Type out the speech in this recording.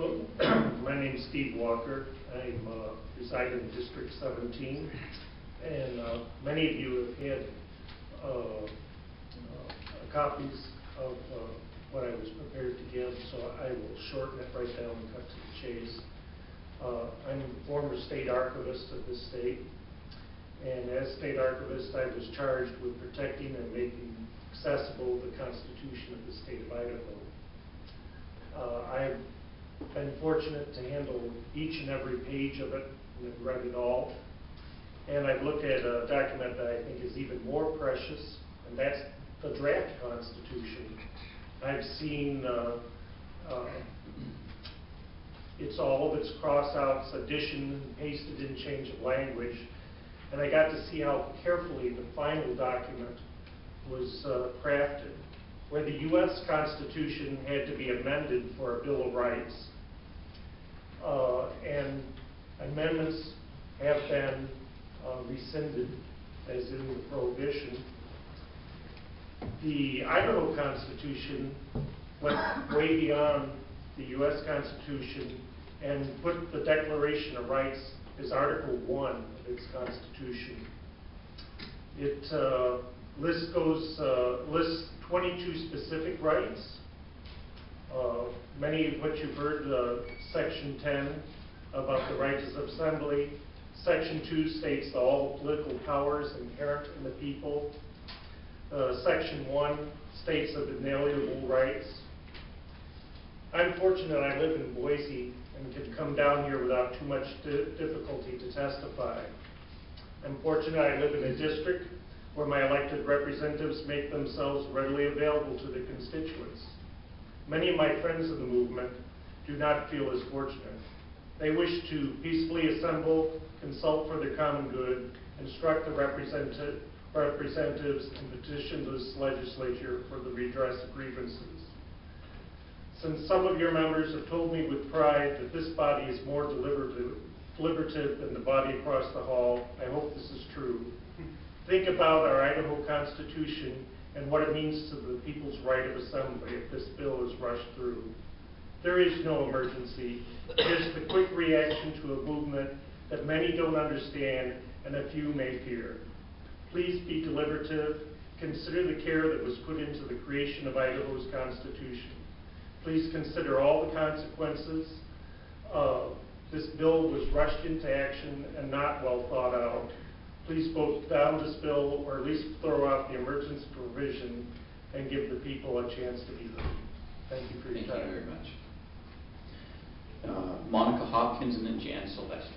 My is Steve Walker. I'm, uh, reside in District seventeen, and, uh, many of you have had, uh, uh, copies of, uh, what I was prepared to give, so I will shorten it right down and cut to the chase. Uh, I'm the former state archivist of this state, and as state archivist, I was charged with protecting and making accessible the Constitution of the state of Idaho. I've been fortunate to handle each and every page of it, and have read it all. And I've looked at a document that I think is even more precious, and that's the draft Constitution. I've seen, uh, uh, it's all of its cross-outs, addition, pasted in change of language, and I got to see how carefully the final document was uh, crafted. Where the U.S. Constitution had to be amended for a Bill of Rights, uh, and amendments have been uh, rescinded, as in the prohibition. The Idaho Constitution went way beyond the U.S. Constitution and put the Declaration of Rights as Article One of its Constitution. It uh, lists goes, uh, lists 22 specific rights, uh, many of which you've heard, uh, Section 10 about the rights of assembly. Section 2 states that all political powers inherent in the people. Uh, Section 1 states of inalienable rights. I'm fortunate I live in Boise and could come down here without too much di- difficulty to testify. I'm fortunate I live in a district where my elected representatives make themselves readily available to the constituents. Many of my friends in the movement do not feel as fortunate. They wish to peacefully assemble, consult for the common good, instruct the representa- representatives, and petition this legislature for the redress of grievances. Since some of your members have told me with pride that this body is more deliberative, deliberative than the body across the hall, I hope this is true. Think about our Idaho Constitution and what it means to the people's right of assembly if this bill is rushed through. There is no emergency. Is the quick reaction to a movement that many don't understand and a few may fear. Please be deliberative. Consider the care that was put into the creation of Idaho's Constitution. Please consider all the consequences. Uh, This bill was rushed into action and not well thought out. Please vote down this bill, or at least throw out the emergency provision and give the people a chance to be heard. Thank you for your Thank you time. very much. Uh, Monica Hopkins and then Jan Sylvester.